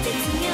It's me.